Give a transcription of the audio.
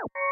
Woo!